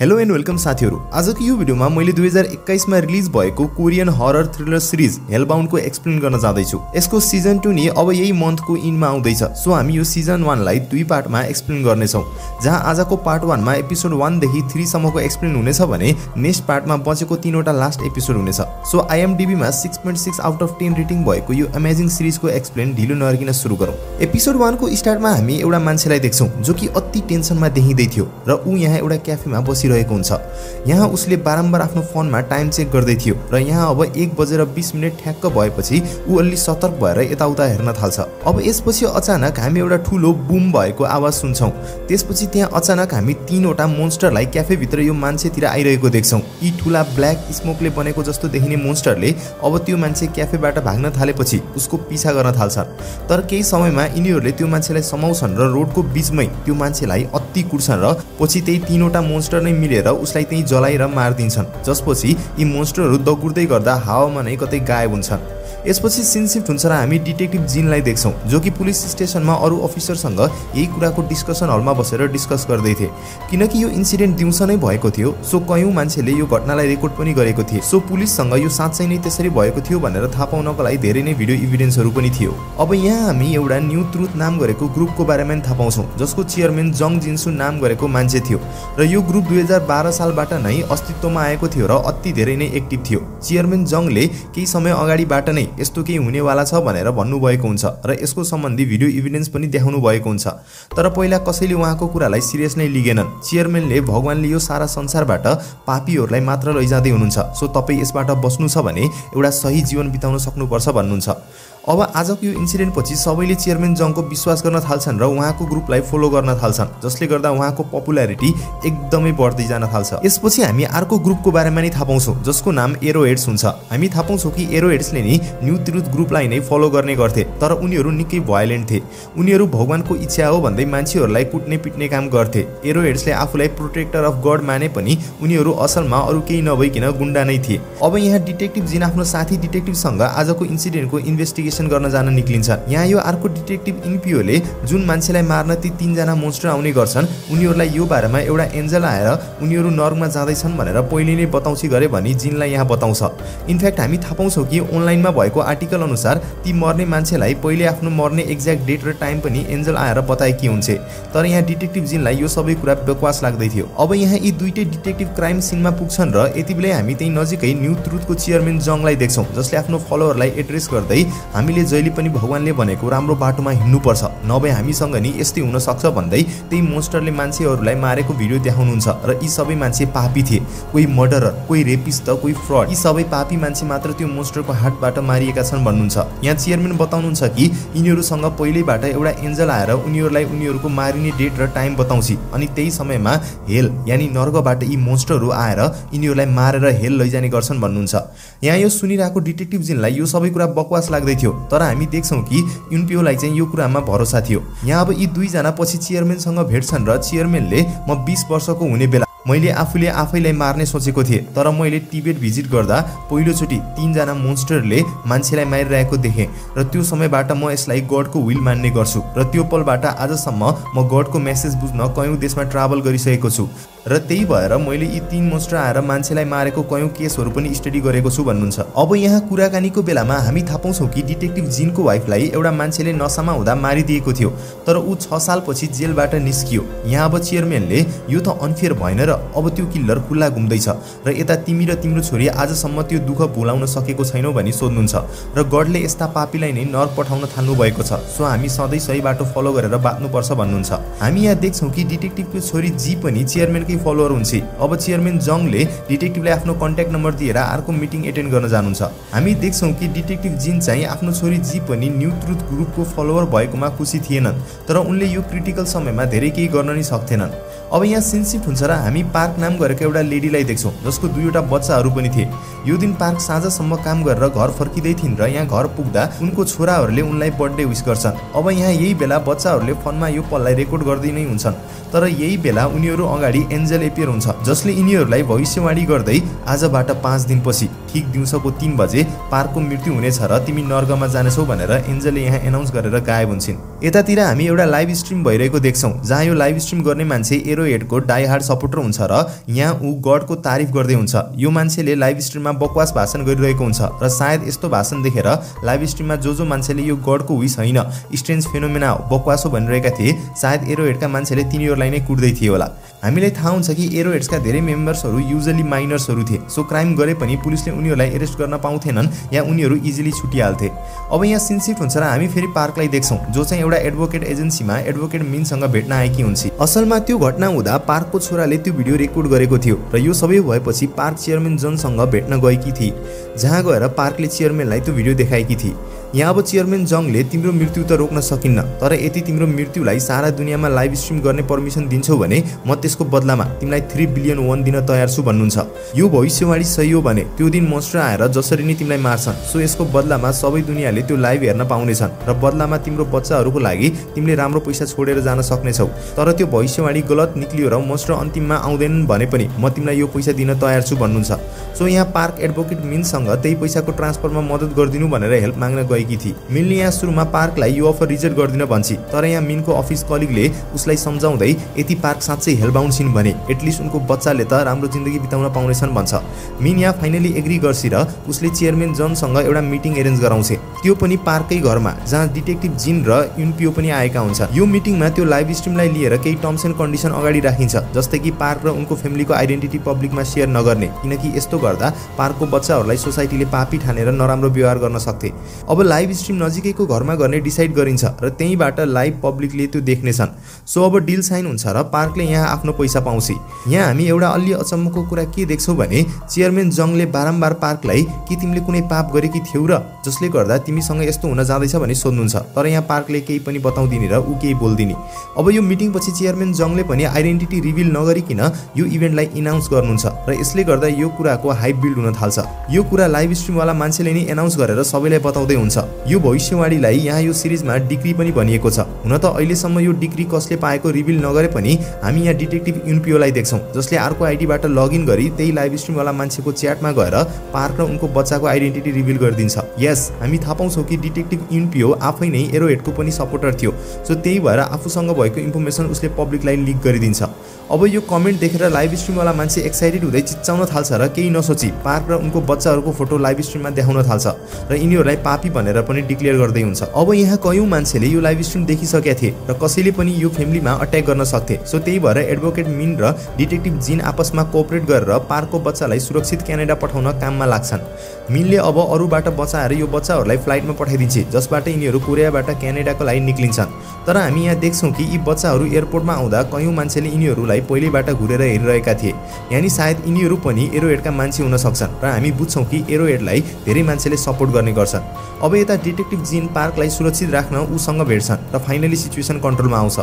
Hello and welcome साथीहरू। आजको यो भिडियोमा मैले दुई हजार एक्काइसमा रिलिज भएको कोरियन हरर थ्रिलर सिरिज हेलबाउन्डको एक्सप्लेन गर्न जाँदैछु। यसको सिजन टू नि अब यही मन्थको इनमा आउँदैछ। सो हामी यो सिजन वानलाई दुई पार्टमा एक्सप्लेन गर्नेछौँ। जहाँ आजको पार्ट वानमा एपिसोड वानदेखि थ्रीसम्मको एक्सप्लेन हुनेछ भने नेक्स्ट पार्टमा बचेको तिनवटा लास्ट एपिसोड हुनेछ। So आइएमडिबीमा six point six out of ten rating भएको यो अमेजिङ सिरिजको एक्सप्लेन ढिलो नर्किन सुरु गरौँ। एपिसोड वानको स्टार्टमा हामी एउटा मान्छेलाई देख्छौँ जो कि अति टेन्सनमा देखिँदै थियो र ऊ यहाँ एउटा क्याफेमा बसिरहेको हुन्छ। यहाँ उसले बारम्बार आफ्नो फोनमा टाइम चेक गर्दै थियो र यहाँ अब एक बजेर बिस मिनट ठ्याक्क भएपछि ऊ अलि सतर्क भएर यताउता हेर्न थाल्छ। अब यसपछि अचानक हामी एउटा ठुलो बुम भएको आवाज सुन्छौँ। त्यसपछि त्यहाँ अचानक हामी तिनवटा मोन्स्टरलाई क्याफेभित्र यो मान्छेतिर आइरहेको देख्छौँ। यी ठुला ब्ल्याक स्मोकले बनेको जस्तो देखिने मोन्स्टरले अब त्यो मान्छे क्याफेबाट भाग्न थालेपछि उसको पिछा गर्न थाल्छन्। तर केही समयमा यिनीहरूले त्यो मान्छेलाई समाउँछन् र रोडको बिचमै त्यो मान्छेलाई अति कुर्छन् र पछि त्यही तिनवटा मोन्स्टर नै मिलेर उसलाई त्यहीँ जलाएर मारिदिन्छन्। जसपछि यी मोन्स्टरहरू दगुर्दै गर्दा हावामा नै कतै गायब हुन्छन्। यसपछि सिन सिफ्ट हुन्छ र हामी डिटेक्टिभ जिनलाई देख्छौँ जो कि पुलिस स्टेसनमा अरू अफिसरसँग यही कुराको डिस्कसन हलमा बसेर डिस्कस गर्दै थिए। किनकि यो इन्सिडेन्ट दिउँसो नै भएको थियो सो कयौँ मान्छेले यो घटनालाई रेकर्ड पनि गरेको थिए। सो पुलिससँग यो साँच्चै नै त्यसरी भएको थियो भनेर थाहा पाउनको लागि धेरै नै भिडियो इभिडेन्सहरू पनि थियो। अब यहाँ हामी एउटा न्यू ट्रुथ नाम गरेको ग्रुपको बारेमा थाहा पाउँछौँ जसको चेयरम्यान जङ जिन्सु नाम गरेको मान्छे थियो र यो ग्रुप दुई हजार बाह्र सालबाट नै अस्तित्वमा आएको थियो र अति धेरै नै एक्टिभ थियो। चेयरम्यान जङले केही समय अगाडिबाट नै यस्तो केही हुनेवाला छ भनेर भन्नुभएको हुन्छ र यसको सम्बन्धी भिडियो इभिडेन्स पनि देखाउनु भएको हुन्छ। तर पहिला कसैले उहाँको कुरालाई सिरियस नै लिगेनन्। चेयरम्यानले भगवान्ले यो सारा संसारबाट पापीहरूलाई मात्र लैजाँदै हुनुहुन्छ। सो तपाईँ यसबाट बस्नु छ भने एउटा सही जीवन बिताउन सक्नुपर्छ भन्नुहुन्छ। अब आजको यो इन्सिडेन्ट पछि सबैले चेयरम्यान जङको विश्वास गर्न थाल्छन् र उहाँको ग्रुपलाई फलो गर्न थाल्छन् जसले गर्दा उहाँको पपुलारिटी एकदमै बढ्दै जान थाल्छ। यसपछि हामी अर्को ग्रुपको बारेमा नै थाहा पाउँछौँ जसको नाम एरोहेड्स हुन्छ। हामी थाहा पाउँछौँ कि एरोहेड्सले नै न्यू त्रुथ ग्रुपलाई नै फलो गर्ने गर्थे तर उनीहरू निकै भयोलेन्ट थिए। उनीहरू भगवान्को इच्छा हो भन्दै मान्छेहरूलाई कुट्ने पिट्ने काम गर्थे। एरोहेड्सले आफूलाई प्रोटेक्टर अफ गड माने पनि उनीहरू असलमा अरू केही नभइकन गुन्डा नै थिए। अब यहाँ डिटेक्टिभ जिन आफ्नो साथी डिटेक्टिभसँग आजको इन्सिडेन्टको इन्भेस्टिगेसन इन्भेस्टिगेसन गर्न जान निक्लिन्छ। यहाँ यो अर्को डिटेक्टिभ इन्पिओले जुन मान्छेलाई मार्न ती तिनजना मोन्स्टर आउने गर्छन् उनीहरूलाई यो बारेमा एउटा एन्जल आएर उनीहरू नर्कमा जाँदैछन् भनेर पहिले नै बताउँछ गरे भनी जिनलाई यहाँ बताउँछ। इनफ्याक्ट हामी थाहा पाउँछौँ कि अनलाइनमा भएको आर्टिकल अनुसार ती मर्ने मान्छेलाई पहिले आफ्नो मर्ने एक्ज्याक्ट डेट र टाइम पनि एन्जल आएर बताएकी हुन्छ। तर यहाँ डिटेक्टिभ जिनलाई यो सबै कुरा बकवास लाग्दै थियो। अब यहाँ यी दुइटै डिटेक्टिभ क्राइम सिनमा पुग्छन् र यति बेलै हामी त्यही नजिकै न्यू ट्रुथको चेयरम्यान जङलाई देख्छौँ जसले आफ्नो फलोवरलाई एड्रेस गर्दै हामीले जहिले पनि भगवान्ले भनेको राम्रो बाटोमा हिँड्नुपर्छ नभए हामीसँग नि यस्तै हुनसक्छ भन्दै त्यही मोन्स्टरले मान्छेहरूलाई मारेको भिडियो देखाउनुहुन्छ र यी सबै मान्छे पापी थिए। कोही मर्डरर कोही रेपिस्ट कोही फ्रड। यी सबै पापी मान्छे मात्र त्यो मोन्स्टरको हातबाट मारिएका छन् भन्नुहुन्छ। यहाँ चेयरम्यान बताउनुहुन्छ कि यिनीहरूसँग पहिल्यैबाट एउटा एन्जल आएर उनीहरूलाई उनीहरूको मारिने डेट र टाइम बताउँछ अनि त्यही समयमा हेल यानि नर्गबाट यी मोन्स्टरहरू आएर यिनीहरूलाई मारेर हेल लैजाने गर्छन् भन्नुहुन्छ। यहाँ यो सुनिरहेको डिटेक्टिभ जिनलाई यो सबै कुरा बकवास लाग्दै थियो। तर हामी देख्छौँ कि युनपिओलाई चाहिँ यो कुरामा भरोसा थियो। यहाँ अब यी दुईजना पछि चेयरम्यानसँग भेट्छन् र चेयरम्यानले म बिस वर्षको हुने बेला मैले आफूले आफैलाई मार्ने सोचेको थिएँ तर मैले टिबेट भिजिट गर्दा पहिलोचोटि तिनजना मोन्स्टरले मान्छेलाई मारिरहेको देखेँ र त्यो समयबाट म यसलाई गडको विल मान्ने गर्छु र त्यो पलबाट आजसम्म म गडको मेसेज बुझ्न कयौँ देशमा ट्राभल गरिसकेको छु र त्यही भएर मैले यी तिन मोन्स्टर आएर मान्छेलाई मारेको कयौँ केसहरू पनि स्टडी गरेको छु भन्नुहुन्छ। अब यहाँ कुराकानीको बेलामा हामी थाहा पाउँछौँ कि डिटेक्टिभ जिनको वाइफलाई एउटा मान्छेले नसामा हुँदा मारिदिएको थियो तर ऊ छ सालपछि जेलबाट निस्कियो। यहाँ अब चेयरम्यानले यो त अनफेयर भएन र अब त्यो किल्लर खुल्ला घुम्दैछ र यता तिमी र तिम्रो छोरी आजसम्म त्यो दुःख भुलाउन सकेको छैनौ भनी सोध्नुहुन्छ र गडले यस्ता पापीलाई नै नर पठाउन थाल्नु भएको छ सो हामी सधैँ सही बाटो फलो गरेर बाँच्नुपर्छ भन्नुहुन्छ। हामी यहाँ देख्छौँ कि डिटेक्टिभको छोरी जी पनि चेयरम्यानकै अर्कै फलोवर हुन्छ। अब चेयरम्यान जङले डिटेक्टिभलाई आफ्नो कन्ट्याक्ट नम्बर दिएर अर्को मिटिङ एटेन्ड गर्न जानुहुन्छ। हामी देख्छौँ कि डिटेक्टिभ जिन चाहिँ आफ्नो छोरी जी पनि न्यू ट्रुथ ग्रुपको फलोवर भएकोमा खुसी थिएनन् तर उनले यो क्रिटिकल समयमा धेरै केही गर्न नै सक्थेनन्। अब यहाँ सिनसिप हुन्छ र हामी पार्क नाम गरेको एउटा लेडीलाई देख्छौँ जसको दुईवटा बच्चाहरू पनि थिए। यो दिन पार्क साँझसम्म काम गरेर घर फर्किँदै थिइन् र यहाँ घर पुग्दा उनको छोराहरूले उनलाई बर्थडे विस गर्छन्। अब यहाँ यही बेला बच्चाहरूले फोनमा यो पललाई रेकर्ड गर्दै नै हुन्छन्। तर यही बेला उनीहरू अगाडि एन्जल एपियर हुन्छ जसले यिनीहरूलाई भविष्यवाणी गर्दै आजबाट पाँच दिनपछि ठिक दिउँसोको तिन बजे पार्कको मृत्यु हुनेछ र तिमी नर्गमा जानेछौ भनेर एन्जलले यहाँ एनाउन्स गरेर गायब हुन्छन्। यतातिर हामी एउटा लाइभ स्ट्रिम भइरहेको देख्छौँ जहाँ यो लाइभ स्ट्रिम गर्ने मान्छे एरो एरो हेडको डाई हार्ड सपोर्टर हुन्छ र यहाँ ऊ गडको तारिफ गर्दै हुन्छ। यो मान्छेले लाइभ स्ट्रिममा बकवास भाषण गरिरहेको हुन्छ र सायद यस्तो भाषण देखेर लाइभ स्ट्रिममा जो जो मान्छेले यो गडको विस होइन स्ट्रेन्ज फेनोमेना बकवास हो भनिरहेका थिए सायद एरो हेडका मान्छेले तिनीहरूलाई नै कुट्दै थिए होला। हामीलाई थाहा हुन्छ कि एरो हेड्सका धेरै मेम्बर्सहरू युजली माइनर्सहरू थिए। सो क्राइम गरे पनि पुलिसले उनीहरूलाई एरेस्ट गर्न पाउँथेनन् या उनीहरू इजिली छुटिहाल्थे। अब यहाँ सिनसिफ्ट हुन्छ र हामी फेरि पार्कलाई देख्छौँ जो चाहिँ एउटा एडभोकेट एजेन्सीमा एडभोकेट मिनसँग भेट्न आएकी हुन्छन् असलमा त्यो घटना हुँदा पार्कको छोराले त्यो भिडियो रेकर्ड गरेको थियो र यो सबै भएपछि पार्क चेयरम्यान जनसँग भेट्न गएकी थिए जहाँ गएर पार्कले चेयरम्यानलाई त्यो भिडियो देखाएकी थिए यहाँ अब चेयरम्यान जङले तिम्रो मृत्यु त रोक्न सकिन्न तर यदि तिम्रो मृत्युलाई सारा दुनियाँमा लाइभ स्ट्रिम गर्ने पर्मिसन दिन्छौ भने म त्यसको बदलामा तिमीलाई थ्री बिलियन वान दिन तयार छु भन्नुहुन्छ। यो भविष्यवाणी सही हो भने त्यो दिन मोस्टर आएर जसरी नै तिमीलाई मार्छन् सो यसको बदलामा सबै दुनियाँले त्यो लाइभ हेर्न पाउनेछन् र बदलामा तिम्रो बच्चाहरूको लागि तिमीले राम्रो पैसा छोडेर जान सक्नेछौ। तर त्यो भविष्यवाणी गलत निक्लियो र मोस्टर अन्तिममा आउँदैनन् भने पनि म तिमीलाई यो पैसा दिन तयार छु भन्नुहुन्छ। सो यहाँ पार्क एडभोकेट मिनसँग त्यही पैसाको ट्रान्सफरमा मद्दत गरिदिनु भनेर हेल्प माग्न गए गएकी थिए मिनले यहाँ सुरुमा पार्कलाई यो अफर रिजेक्ट गरिदिन भन्छी तर यहाँ मिनको अफिस कलिगले उसलाई सम्झाउँदै यति पार्क साँच्चै हेलबाउन्ड छिन् भने एटलिस्ट उनको बच्चाले त राम्रो जिन्दगी बिताउन पाउनेछन् भन्छ। मिन यहाँ फाइनली एग्री गर्छ र उसले चेयरम्यान जनसँग एउटा मिटिङ एरेन्ज गराउँछ। त्यो पनि पार्कै घरमा जहाँ डिटेक्टिभ जिन र युनपिओ पनि आएका हुन्छ। यो मिटिङमा त्यो लाइभ स्ट्रिमलाई लिएर केही टर्म्स एन्ड कन्डिसन अगाडि राखिन्छ जस्तै कि पार्क र उनको फ्यामिलीको आइडेन्टिटी पब्लिकमा सेयर नगर्ने किनकि यस्तो गर्दा पार्कको बच्चाहरूलाई सोसाइटीले पापी ठानेर नराम्रो व्यवहार गर्न सक्थे। अब लाइभ स्ट्रिम नजिकैको घरमा गर्ने डिसाइड गरिन्छ र त्यहीँबाट लाइभ पब्लिकले त्यो देख्नेछन्। सो अब डिल साइन हुन्छ र पार्कले यहाँ आफ्नो पैसा पाउँछ। यहाँ हामी एउटा अलि अचम्मको कुरा के देख्छौँ भने चेयरम्यान जङले बारम्बार पार्कलाई कि तिमीले कुनै पाप गरेकी थियौ र जसले गर्दा तिमीसँग यस्तो हुन जाँदैछ भने सोध्नुहुन्छ। तर यहाँ पार्कले केही पनि बताउँदिने र ऊ केही बोल्दिने। अब यो मिटिङपछि चेयरम्यान जङले पनि आइडेन्टिटी रिभिल नगरिकन यो इभेन्टलाई इनाउन्स गर्नुहुन्छ र यसले गर्दा यो कुराको हाइप बिल्ड हुन थाल्छ। यो कुरा लाइभ स्ट्रिमवाला मान्छेले नै एनाउन्स गरेर सबैलाई बताउँदै हुन्छ। यो भविष्यवाणीलाई यहाँ यो सिरिजमा डिग्री पनि भनिएको छ। हुन त अहिलेसम्म यो डिग्री कसले पाएको रिभिल नगरे पनि हामी यहाँ डिटेक्टिभ युनपिओलाई देख्छौँ जसले अर्को आइडीबाट लगइन गरी त्यही लाइभ स्ट्रिमवाला मान्छेको च्याटमा गएर पार्क र उनको बच्चाको आइडेन्टिटी रिभिल गरिदिन्छ। यस हामी थाहा पाउँछौँ कि डिटेक्टिभ युनपिओ आफै नै एरोहेडको पनि सपोर्टर थियो सो त्यही भएर आफूसँग भएको इन्फर्मेसन उसले पब्लिकलाई लिक गरिदिन्छ। अब यो कमेन्ट देखेर लाइभ स्ट्रिमवाला मान्छे एक्साइटेड हुँदै चिच्चाउन थाल्छ र केही नसोची पार्क र उनको बच्चाहरूको फोटो लाइभ स्ट्रिममा देखाउन थाल्छ र यिनीहरूलाई पापी भनेर पनि डिक्लेयर गर्दै हुन्छ। अब यहाँ कयौँ मान्छेले यो लाइभ स्ट्रिम देखिसकेका थिए र कसैले पनि यो फ्यामिलीमा अट्याक गर्न सक्थे। सो त्यही भएर एडभोकेट मिन र डिटेक्टिभ जिन आपसमा कोअपरेट गरेर पार्कको बच्चालाई सुरक्षित क्यानाडा पठाउन काममा लाग्छन्। मिनले अब अरूबाट बचाएर यो बच्चाहरूलाई फ्लाइटमा पठाइदिन्छ जसबाट यिनीहरू कोरियाबाट क्यानाडाको लागि निक्लिन्छन्। तर हामी यहाँ देख्छौँ कि यी बच्चाहरू एयरपोर्टमा आउँदा कयौँ मान्छेले यिनीहरूलाई पहिल्यैबाट घुरेर हेरिरहेका थिए। यानि सायद यिनीहरू पनि एरोहेडका मान्छे हुन सक्छन् र हामी बुझ्छौँ कि एरोहेडलाई धेरै मान्छेले सपोर्ट गर्ने गर्छन्। अब यता डिटेक्टिभ जिन पार्कलाई सुरक्षित राख्न उसँग भेट्छन् र फाइनली सिचुएसन कन्ट्रोलमा आउँछ।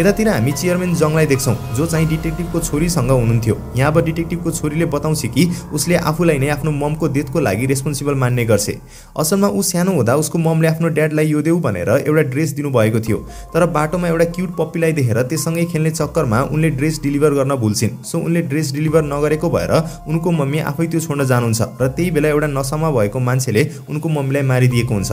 यतातिर हामी चेयरम्यान जङलाई देख्छौँ जो चाहिँ डिटेक्टिभको छोरीसँग हुनुहुन्थ्यो। यहाँ अब डिटेक्टिभको छोरीले बताउँछ कि उसले आफूलाई नै आफ्नो ममको डेथको लागि रेस्पोन्सिबल मान्ने गर्छ। असलमा ऊ सानो हुँदा उसको ममले आफ्नो ड्याडलाई यो देऊ भनेर एउटा ड्रेस दिनुभएको थियो तर बाटोमा एउटा क्युट पप्पीलाई देखेर त्यससँगै खेल्ने चक्करमा उनले ड्रेस डेलिभर गर्न भुल्छिन्। सो उनले ड्रेस डेलिभर नगरेको भएर उनको मम्मी आफै त्यो छोड्न जानुहुन्छ र त्यही बेला एउटा नसामा भएको मान्छेले उनको मम्मीलाई मारिदिएको हुन्छ।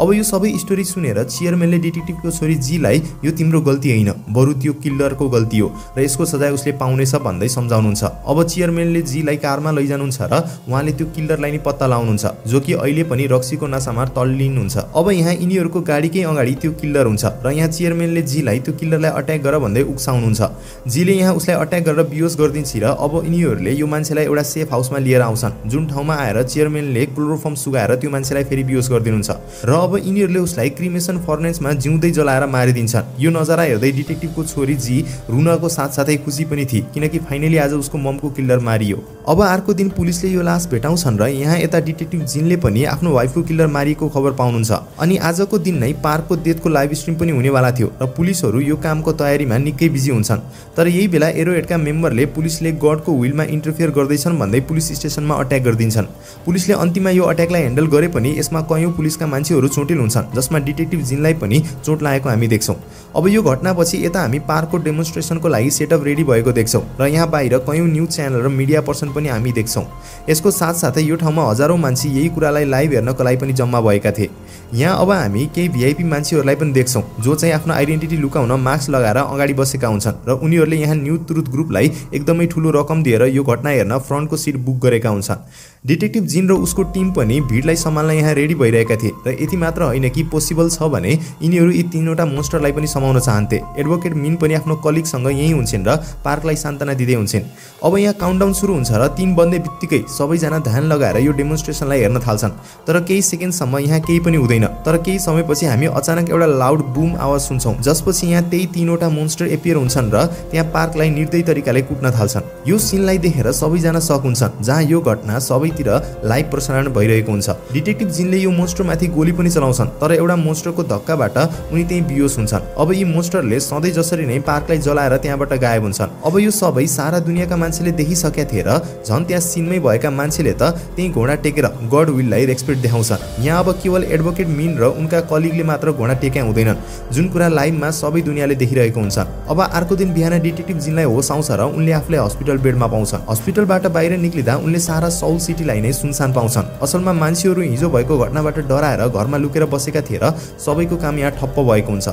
अब यो सबै स्टोरी सुनेर चेयरम्यानले डिटेक्टिभको छोरी जीलाई यो तिम्रो गल्ती होइन बरु त्यो किल्लरको गल्ती हो र यसको सजाय उसले पाउनेछ भन्दै सम्झाउनुहुन्छ। अब चेयरम्यानले जीलाई कारमा लैजानुहुन्छ र उहाँले त्यो किल्लरलाई नै पत्ता लाउनुहुन्छ जो कि अहिले पनि रक्सीको नसामा तल्लिन हुन्छ अब यहाँ यिनीहरूको गाडीकै अगाडि त्यो किल्लर हुन्छ र यहाँ चेयरम्यानले जीलाई त्यो किल्लरलाई अट्याक गर भन्दै उक्साउनुहुन्छ। जीले यहाँ उसलाई अट्याक गरेर बियोस गरिदिन्छ र अब यिनीहरूले यो मान्छेलाई एउटा सेफ हाउसमा लिएर आउँछन्। जुन ठाउँमा आएर चेयरम्यानले क्लोरोफर्म सुगाएर त्यो मान्छेलाई फेरि बियोस गरिदिनुहुन्छ। र अब यिनीहरूले उसलाई क्रिमेसन फर्नेन्समा जिउँदै जलाएर मारिदिन्छन्। यो नजारा हेर्दै डिटेक्टिभको छोरी जी रुनको साथसाथै खुसी पनि थिए किनकि फाइनली आज उसको ममको किल्लर मारियो। अब अर्को दिन पुलिसले यो लास भेटाउँछन् र यहाँ यता डिटेक्टिभ जिनले पनि आफ्नो वाइफको किल्लर मारिएको खबर पाउनुहुन्छ। अनि आजको दिन नै पार्कको डेथको लाइभ स्ट्रिम पनि हुनेवाला थियो र पुलिसहरू यो कामको तयारीमा निकै बिजी हुन्छन्। तर यही बेला एरोहेडका मेम्बरले पुलिसले गडको विलमा इन्टरफियर गर्दैछन् भन्दै पुलिस स्टेसनमा अट्याक गरिदिन्छन्। पुलिसले अन्तिममा यो अट्याकलाई ह्यान्डल गरे पनि यसमा कयौँ पुलिसका मान्छेहरू चोटिल हुन्छन् जसमा डिटेक्टिभ जिनलाई पनि चोट लागेको हामी देख्छौँ। अब यो घटनापछि यता हामी पार्कको डेमोन्स्ट्रेसनको लागि सेटअप रेडी भएको देख्छौँ र यहाँ बाहिर कयौँ न्युज च्यानल र मिडिया पर्सन पनि हामी देख्छौँ। यसको साथसाथै यो ठाउँमा हजारौँ मान्छे यही कुरालाई लाइभ हेर्नको लागि पनि जम्मा भएका थिए। यहाँ अब हामी केही भिआइपी मान्छेहरूलाई पनि देख्छौँ जो चाहिँ आफ्नो आइडेन्टिटी लुकाउन मास्क लगाएर अगाडि बसेका हुन्छन् र उनीहरूले यहाँ न्युज तुरुत ग्रुपलाई एकदमै ठुलो रकम दिएर यो घटना हेर्न फ्रन्टको सिट बुक गरेका हुन्छन्। डिटेक्टिभ जिन र उसको टिम पनि भिडलाई सम्हाल्न यहाँ रेडी भइरहेका थिए र यति मात्र होइन कि पोसिबल छ भने यिनीहरू यी तिनवटा मोन्स्टरलाई पनि समाउन चाहन्थे। एडभोकेट मिन पनि आफ्नो कलिगसँग यहीँ हुन्छन् र पार्कलाई सान्त्वना दिँदै हुन्छन्। अब यहाँ काउन्टडाउन सुरु हुन्छ र तिन बन्ने बित्तिकै सबैजना ध्यान लगाएर यो डेमोन्स्ट्रेसनलाई हेर्न थाल्छन्। तर केही सेकेन्डसम्म यहाँ केही पनि हुँदैन। तर केही समयपछि हामी अचानक एउटा लाउड बुम आवाज सुन्छौँ जसपछि यहाँ त्यही तिनवटा मोन्स्टर एपियर हुन्छन् र त्यहाँ पार्कलाई निर्दय तरिकाले कुट्न थाल्छन्। यो सिनलाई देखेर सबैजना सक हुन्छन् जहाँ यो घटना सबैतिर लाइभ प्रसारण भइरहेको हुन्छ। डिटेक्टिभ जिनले यो मोन्स्टरमाथि गोली पनि चलाउँछन् तर एउटा मोन्स्टरको धक्काबाट उनी त्यही बियोस हुन्छन्। अब यी मोन्स्टरले सधैँ जसरी नै पार्कलाई जलाएर त्यहाँबाट गायब हुन्छन्। अब यो सबै सारा दुनियाँका मान्छेले देखिसकेका थिए र झन् त्यहाँ सिनमै भएका मान्छेले त त्यही घोडा टेकेर गड विललाई रेस्पेक्ट देखाउँछन्। यहाँ अब केवल एडभोकेट मिन र उनका कलिगले मात्र घोडा टेक्या हुँदैनन् जुन कुरा लाइभमा सबै दुनियाँले देखिरहेको हुन्छ अब अर्को दिन बिहान डिटेक्टिभ जिनलाई होस आउँछ र उनले आफूलाई हस्पिटल बेडमा पाउँछन्। हस्पिटलबाट बाहिर निक्लिँदा उनले सारा सौल सिटीलाई नै सुनसान पाउँछन्। असलमा मान्छेहरू हिजो भएको घटनाबाट डराएर घरमा लुकेर बसेका थिए र सबैको काम यहाँ ठप्प भएको हुन्छ।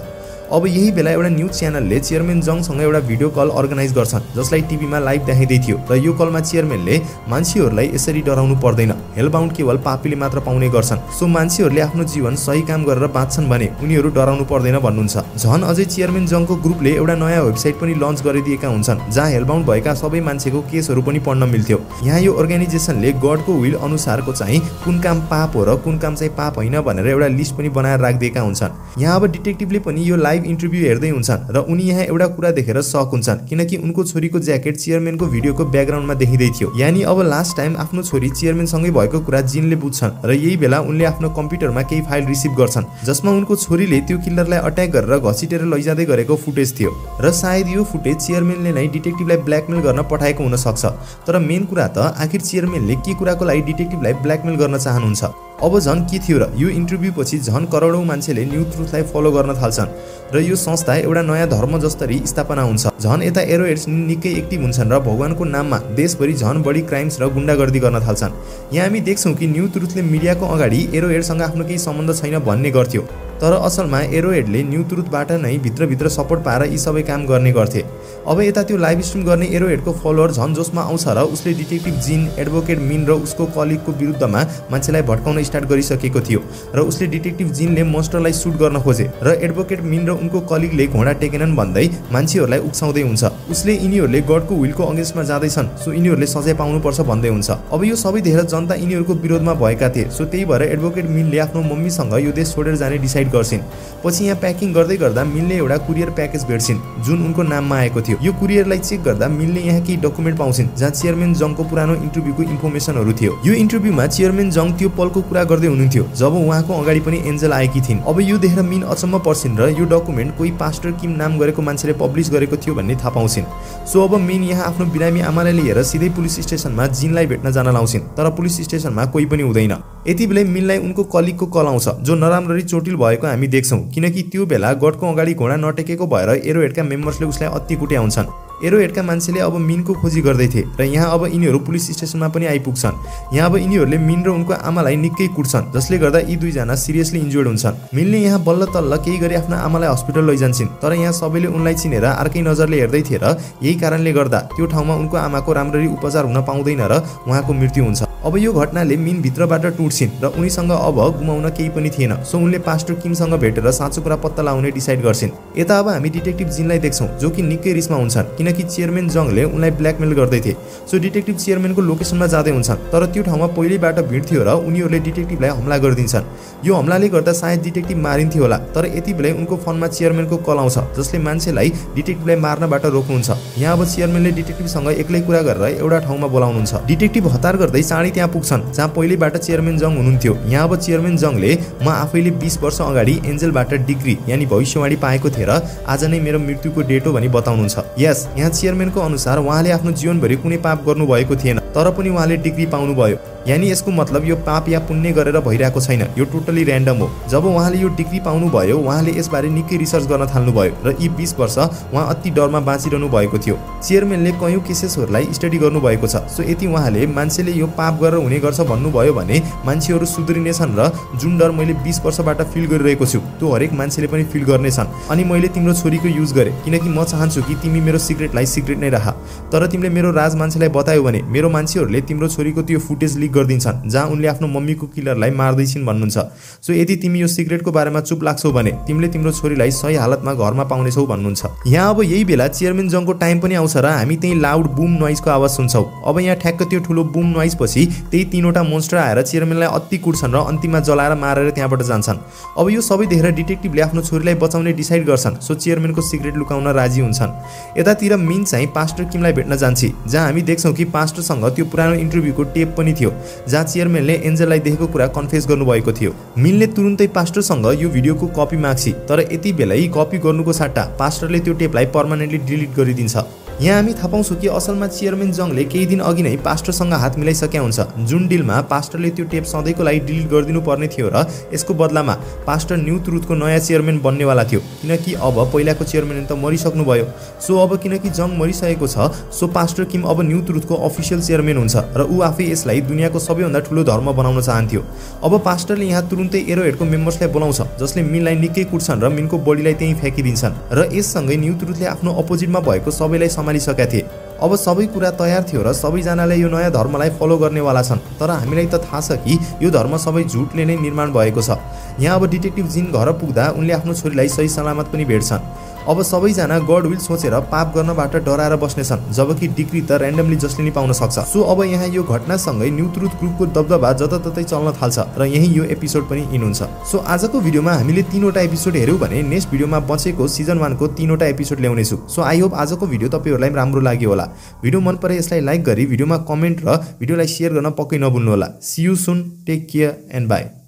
अब यही बेला एउटा न्युज च्यानलले चेयरम्यान जङसँग एउटा भिडियो कल अर्गनाइज गर्छन् जसलाई टिभीमा लाइभ देखाइँदै थियो र यो कलमा चेयरम्यानले मान्छेहरूलाई यसरी डराउनु पर्दैन। हेलबाउन्ड केवल पापीले मात्र पाउने गर्छन्। सो मान्छेहरूले आफ्नो जीवन सही काम गरेर बाँच्छन् भने उनीहरू डराउनु पर्दैन भन्नुहुन्छ। झन् अझै चेयरम्यान जङको ग्रुपले एउटा नयाँ वेबसाइट पनि लन्च गरिदिएका हुन्छन् जहाँ हेलबाउन्ड भएका सबै मान्छेको केसहरू पनि पढ्न मिल्थ्यो। यहाँ यो अर्गनाइजेसनले गडको विल अनुसारको चाहिँ कुन काम पाप हो र कुन काम चाहिँ पाप होइन भनेर एउटा लिस्ट पनि बनाएर राखिदिएका हुन्छन्। यहाँ अब डिटेक्टिभले पनि यो लाइभ इन्टरभ्यू हेर्दै हुन्छन् र उनी यहाँ एउटा कुरा देखेर सक हुन्छन् किनकि उनको छोरीको ज्याकेट चेयरम्यानको भिडियोको ब्याकग्राउन्डमा देखिँदै थियो। यानि अब लास्ट टाइम आफ्नो छोरी चेयरम्यानसँगै भएको कुरा जिनले बुझ्छन् र यही बेला उनले आफ्नो कम्प्युटरमा केही फाइल रिसिभ गर्छन् जसमा उनको छोरीले त्यो किल्लरलाई अट्याक गरेर घसिटेर लैजाँदै गरेको फुटेज थियो र सायद यो फुटेज चेयरम्यानले नै डिटेक्टिभलाई ब्ल्याकमेल गर्न पठाएको हुन सक्छ तर मेन कुरा त आखिर चेयरम्यानले के कुराको लागि डिटेक्टिभलाई ब्ल्याकमेल गर्न चाहनुहुन्छ? अब झन् के थियो र यो इन्टरभ्यू पछि झन् करोडौँ मान्छेले न्यु ट्रुथलाई फलो गर्न थाल्छन् र यो संस्था एउटा नयाँ धर्म जस्तरी स्थापना हुन्छ। झन् यता एरोएड्स निकै एक्टिभ हुन्छन् र भगवानको नाममा देशभरि झन् बढी क्राइम्स र गुन्डागर्दी गर्न थाल्छन्। यहाँ हामी देख्छौँ कि न्यु ट्रुथले मिडियाको अगाडि एरोएडसँग आफ्नो केही सम्बन्ध छैन भन्ने गर्थ्यो। तर असलमा एरोएडले न्यु ट्रुथबाट नै भित्रभित्र सपोर्ट पाएर यी सबै काम गर्ने गर्थे। अब यता त्यो लाइभ स्ट्रिम गर्ने एरोएडको फलोवर झन् जोसमा आउँछ र उसले डिटेक्टिभ जिन एडभोकेट मिन र उसको कलिगको विरुद्धमा मान्छेलाई भट्काउन स्टार्ट गरिसकेको थियो र उसले डिटेक्टिभ जिनले मोस्टरलाई सुट गर्न खोजे र एडभोकेट मिन र उनको कलिगले घोडा टेकेनन् भन्दै मान्छेहरूलाई उक्साउँदै हुन्छ। उसले यिनीहरूले गडको विलको अगेन्स्टमा जाँदैछन् सो यिनीहरूले सजाय पाउनुपर्छ भन्दै हुन्छ। अब यो सबै देखेर जनता यिनीहरूको विरोधमा भएका थिए सो त्यही भएर एडभोकेट मिनले आफ्नो मम्मीसँग यो देश छोडेर जाने डिसाइड गर्छिन्। पछि यहाँ प्याकिङ गर्दै गर्दा मिलले एउटा कुरियर प्याकेज भेट्छिन् जुन उनको नाममा आएको थियो। यो कुरियरलाई चेक गर्दा मिलले यहाँ केही डकुमेन्ट पाउँछिन् जहाँ चेयरम्यान जङको पुरानो इन्टरभ्यूको इन्फर्मेसनहरू थियो। यो इन्टरभ्यूमा चेयरम्यान जङ त्यो पलको कुरा गर्दै हुनुहुन्थ्यो जब उहाँको अगाडि पनि एन्जल आएकी थिइन्। अब यो देखेर मिन अचम्म पर्छिन् र यो डकुमेन्ट कोही पास्टर किम नाम गरेको मान्छेले पब्लिस गरेको थियो भन्ने थाहा पाउँछिन्। सो अब मिन यहाँ आफ्नो बिरामी आमालाई लिएर सिधै पुलिस स्टेसनमा जिनलाई भेट्न जान लाउँछिन् तर पुलिस स्टेसनमा कोही पनि हुँदैन। यति बेला मिनलाई उनको कलिगको कल आउँछ जो नराम्ररी चोटिल भएको हामी देख्छौँ किनकि त्यो बेला गडको अगाडि घोडा नटेकेको भएर एरोहेडका मेम्बर्सले उसलाई अति कुट्या हुन्छन् एरोहेडका मान्छेले अब मिनको खोजी गर्दै थिए र यहाँ अब यिनीहरू पुलिस स्टेसनमा पनि आइपुग्छन्। यहाँ अब यिनीहरूले मिन र उनको आमालाई निकै कुट्छन् जसले गर्दा यी दुईजना सिरियसली इन्जोर्ड हुन्छन्। मिनले यहाँ बल्ल तल्ल केही गरी आफ्नो आमालाई हस्पिटल लैजान्छन् तर यहाँ सबैले उनलाई चिनेर अर्कै नजरले हेर्दै थिए र यही कारणले गर्दा त्यो ठाउँमा उनको आमाको राम्ररी उपचार हुन पाउँदैन र उहाँको मृत्यु हुन्छ। अब यो घटनाले मिन भित्रबाट टुट्छिन् र उनीसँग अब गुमाउन केही पनि थिएन। सो उनले पास्टर किमसँग भेटेर साँचो कुरा पत्ता लगाउने डिसाइड गर्छिन्। यता अब हामी डिटेक्टिभ जिनलाई देख्छौँ जो कि निकै रिसमा हुन्छन् किनकि चेयरम्यान जङले उनलाई ब्ल्याकमेल गर्दै थिए। सो डिटेक्टिभ चेयरम्यानको लोकेसनमा जाँदै हुन्छन् तर त्यो ठाउँमा पहिल्यैबाट भिड थियो र उनीहरूले डिटेक्टिभलाई हमला गरिदिन्छन्। यो हमलाले गर्दा सायद डिटेक्टिभ मारिन्थ्यो होला तर यति बेलै उनको फोनमा चेयरम्यानको कल आउँछ जसले मान्छेलाई डिटेक्टिभलाई मार्नबाट रोक्नुहुन्छ। यहाँ अब चेयरम्यानले डिटेक्टिभसँग एक्लै कुरा गरेर एउटा ठाउँमा बोलाउनुहुन्छ। डिटेक्टिभ हतार गर्दै त्यहाँ पुग्छन् जहाँ पहिलेबाट चेयरम्यान जङ हुनुहुन्थ्यो। यहाँ अब चेयरम्यान जङले म आफैले बिस वर्ष अगाडि एन्जेलबाट डिग्री यानि भविष्यवाणी पाएको थिएँ र आज नै मेरो मृत्युको डेट हो भनी बताउनुहुन्छ। यस यहाँ चेयरम्यानको अनुसार उहाँले आफ्नो जीवनभरि कुनै पाप गर्नुभएको थिएन तर पनि उहाँले डिग्री पाउनुभयो। यानि यसको मतलब यो पाप या पुण्य गरेर भइरहेको छैन। यो टोटली ऱ्यान्डम हो। जब उहाँले यो डिग्री पाउनुभयो उहाँले यसबारे निकै रिसर्च गर्न थाल्नुभयो र यी बिस वर्ष उहाँ अति डरमा बाँचिरहनु भएको थियो। चेयरम्यानले कयौँ केसेसहरूलाई स्टडी गर्नुभएको छ। सो यदि उहाँले मान्छेले यो पाप गरेर हुने गर्छ भन्नुभयो भने मान्छेहरू सुध्रिनेछन् र जुन डर मैले बिस वर्षबाट फिल गरिरहेको छु त्यो हरेक मान्छेले पनि फिल गर्नेछन्। अनि मैले तिम्रो छोरीको युज गरेँ किनकि म चाहन्छु कि तिमी मेरो सिक्रेटलाई सिक्रेट नै राख। तर तिमीले मेरो राज मान्छेलाई बतायो भने मेरो मान्छेहरूले तिम्रो छोरीको त्यो फुटेज लिक गरिदिन्छन् जहाँ उनले आफ्नो मम्मीको किलरलाई मार्दैछिन् भन्नुहुन्छ। सो यदि तिमी यो सिक्रेटको बारेमा चुप लाग्छौ भने तिमीले तिम्रो छोरीलाई सही हालतमा घरमा पाउनेछौ भन्नुहुन्छ। यहाँ अब यही बेला चेयरम्यान जङको टाइम पनि आउँछ र हामी त्यही लाउड बुम नोइजको आवाज सुन्छौँ। अब यहाँ ठ्याक्क त्यो ठुलो बुम नोइज पछि त्यही तिनवटा मोन्स्टर आएर चेयरम्यानलाई अति कुट्छन् र अन्तिममा जलाएर मारेर त्यहाँबाट जान्छन्। अब यो सबै देखेर डिटेक्टिभले आफ्नो छोरीलाई बचाउने डिसाइड गर्छन् सो चेयरम्यानको सिक्रेट लुकाउन राजी हुन्छन्। यतातिर मिन चाहिँ पास्टर किमलाई भेट्न जान्छ जहाँ हामी देख्छौँ कि पास्टरसँग त्यो पुरानो इन्टरभ्यूको टेप पनि थियो। जहाँ चेयरम्यानले एन्जललाई देखेको कुरा कन्फेस गर्नुभएको थियो। मिनले तुरुन्तै पास्टरसँग यो भिडियोको कपी माग्छी तर यति बेला कपी गर्नुको सट्टा पास्टरले त्यो टेपलाई पर्मानेन्टली डिलिट गरिदिन्छ। यहाँ हामी थाहा पाउँछौँ कि असलमा चेयरम्यान जङले केही दिन अघि नै पास्टरसँग हात मिलाइसकेका हुन्छ। जुन डिलमा पास्टरले त्यो टेप सधैँको लागि डिलिट गरिदिनु पर्ने थियो र यसको बदलामा पास्टर न्यू तुरुथको नयाँ चेयरम्यान बन्नेवाला थियो। किनकि अब पहिलाको चेयरम्यान त मरिसक्नु भयो सो अब किनकि जङ मरिसकेको छ सो पास्टर किम अब न्यू तुरुथको अफिसियल चेयरम्यान हुन्छ र ऊ आफै यसलाई दुनियाँको सबैभन्दा ठुलो धर्म बनाउन चाहन्थ्यो। अब पास्टरले यहाँ तुरुन्तै एरोहेडको मेम्बर्सलाई बोलाउँछ जसले मिनलाई निकै कुट्छन् र मिनको बडीलाई त्यहीँ फ्याँकिदिन्छन्। र यससँगै न्यू तुरुथले आफ्नो अपोजिटमा भएको सबैलाई सम्हालिसकेका थिए। अब सबै कुरा तयार थियो र सबैजनाले यो नयाँ धर्मलाई फलो गर्नेवाला छन्। तर हामीलाई त थाहा छ कि यो धर्म सबै झुटले नै निर्माण भएको छ। यहाँ अब डिटेक्टिभ जिन घर पुग्दा उनले आफ्नो छोरीलाई सही सलामत पनि भेट्छन्। अब सबैजना गड विल सोचेर पाप गर्नबाट डराएर बस्नेछन् जबकि डिग्री त ऱ्यान्डमली जसले नि पाउन सक्छ। सो अब यहाँ यो घटनासँगै न्यु ट्रुथ ग्रुपको दबदबा जताततै चल्न थाल्छ र यही यो एपिसोड पनि इन हुन्छ। सो आजको भिडियोमा हामीले तिनवटा एपिसोड हेऱ्यौँ भने नेक्स्ट भिडियोमा बचेको सिजन वानको तिनवटा एपिसोड ल्याउनेछु। सो आई होप आजको भिडियो तपाईँहरूलाई राम्रो लाग्यो होला। भिडियो मन परे यसलाई लाइक गरी भिडियोमा कमेन्ट र भिडियोलाई सेयर गर्न पक्कै नभुल्नु होला see you soon take care and bye